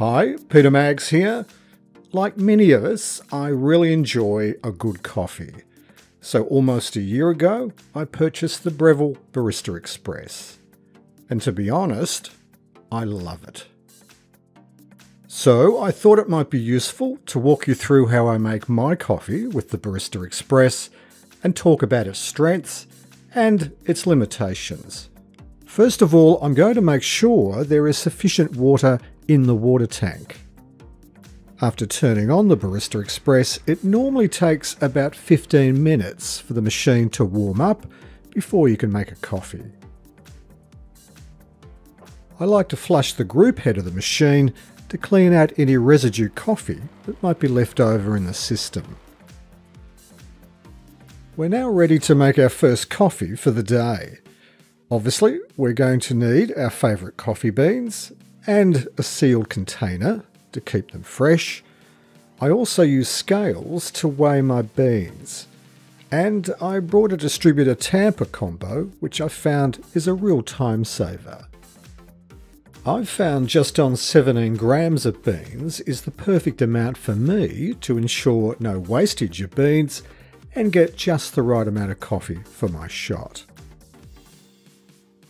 Hi, Peter Maggs here. Like many of us, I really enjoy a good coffee. So almost a year ago, I purchased the Breville Barista Express. And to be honest, I love it. So I thought it might be useful to walk you through how I make my coffee with the Barista Express and talk about its strengths and its limitations. First of all, I'm going to make sure there is sufficient water in the water tank. After turning on the Barista Express, it normally takes about 15 minutes for the machine to warm up before you can make a coffee. I like to flush the group head of the machine to clean out any residue coffee that might be left over in the system. We're now ready to make our first coffee for the day. Obviously, we're going to need our favourite coffee beans and a sealed container to keep them fresh. I also use scales to weigh my beans. And I brought a distributor tamper combo, which I found is a real time saver. I've found just on 17 grams of beans is the perfect amount for me to ensure no wastage of beans and get just the right amount of coffee for my shot.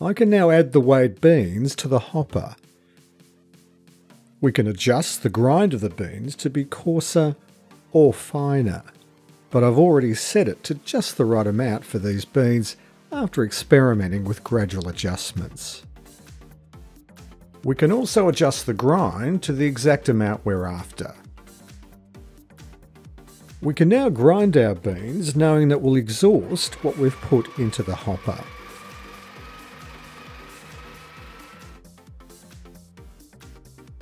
I can now add the weighed beans to the hopper. We can adjust the grind of the beans to be coarser or finer, but I've already set it to just the right amount for these beans after experimenting with gradual adjustments. We can also adjust the grind to the exact amount we're after. We can now grind our beans knowing that we'll exhaust what we've put into the hopper.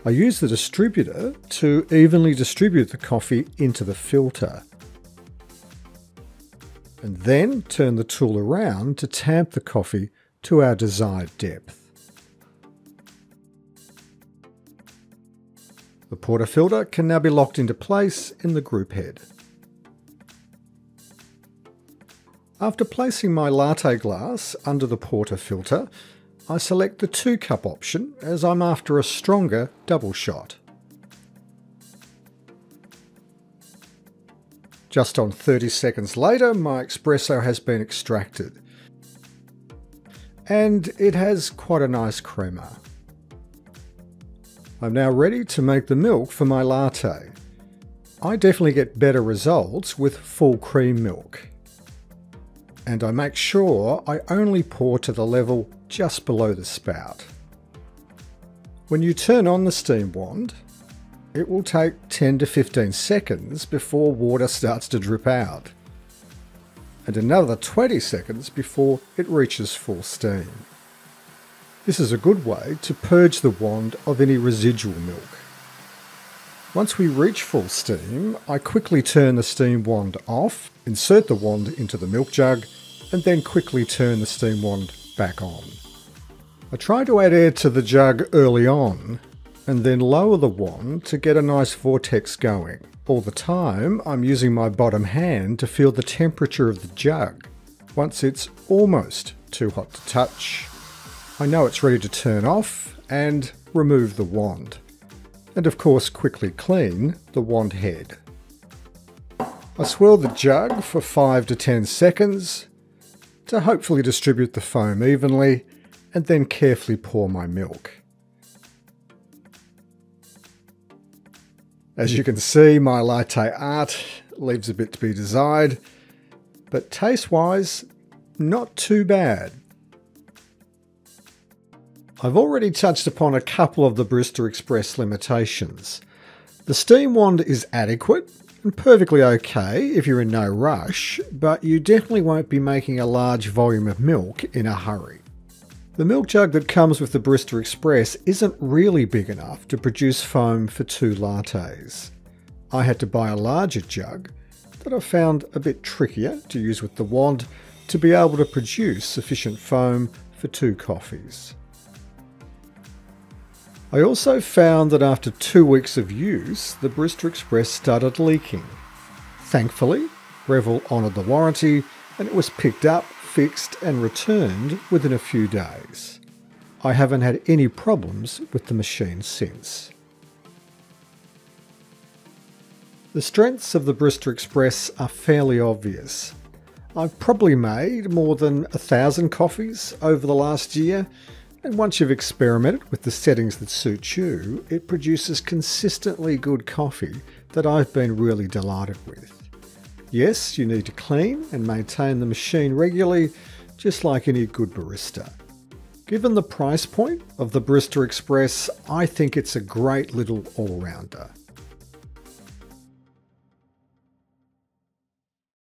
I use the distributor to evenly distribute the coffee into the filter. And then turn the tool around to tamp the coffee to our desired depth. The portafilter can now be locked into place in the group head. After placing my latte glass under the portafilter, I select the 2 cup option as I'm after a stronger double shot. Just on 30 seconds later, my espresso has been extracted. And it has quite a nice crema. I'm now ready to make the milk for my latte. I definitely get better results with full cream milk and I make sure I only pour to the level just below the spout. When you turn on the steam wand, it will take 10 to 15 seconds before water starts to drip out, and another 20 seconds before it reaches full steam. This is a good way to purge the wand of any residual milk. Once we reach full steam, I quickly turn the steam wand off, insert the wand into the milk jug, and then quickly turn the steam wand back on. I try to add air to the jug early on and then lower the wand to get a nice vortex going. All the time I'm using my bottom hand to feel the temperature of the jug. Once it's almost too hot to touch, I know it's ready to turn off and remove the wand. And of course quickly clean the wand head. I swirl the jug for 5 to 10 seconds to hopefully distribute the foam evenly and then carefully pour my milk. As you can see, my latte art leaves a bit to be desired, but taste-wise, not too bad. I've already touched upon a couple of the Barista Express limitations. The steam wand is adequate and perfectly okay if you're in no rush, but you definitely won't be making a large volume of milk in a hurry. The milk jug that comes with the Barista Express isn't really big enough to produce foam for two lattes. I had to buy a larger jug that I found a bit trickier to use with the wand to be able to produce sufficient foam for two coffees. I also found that after two weeks of use, the Barista Express started leaking. Thankfully, Breville honoured the warranty and it was picked up, fixed and returned within a few days. I haven't had any problems with the machine since. The strengths of the Barista Express are fairly obvious. I've probably made more than a thousand coffees over the last year, and once you've experimented with the settings that suit you, it produces consistently good coffee that I've been really delighted with. Yes, you need to clean and maintain the machine regularly, just like any good barista. Given the price point of the Barista Express, I think it's a great little all-rounder.